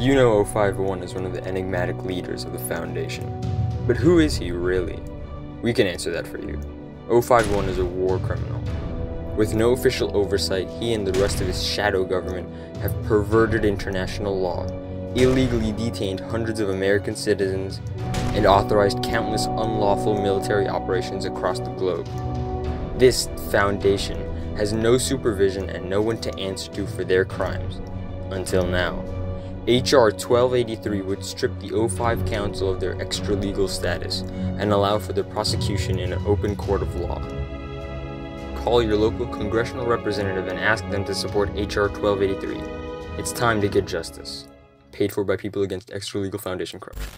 You know O5-1 is one of the enigmatic leaders of the Foundation. But who is he really? We can answer that for you. O5-1 is a war criminal. With no official oversight, he and the rest of his shadow government have perverted international law, illegally detained hundreds of American citizens, and authorized countless unlawful military operations across the globe. This foundation has no supervision and no one to answer to for their crimes. Until now. H.R. 1283 would strip the O5 Council of their extra legal status and allow for their prosecution in an open court of law. Call your local congressional representative and ask them to support H.R. 1283. It's time to get justice. Paid for by People Against Extra Legal Foundation Corruption.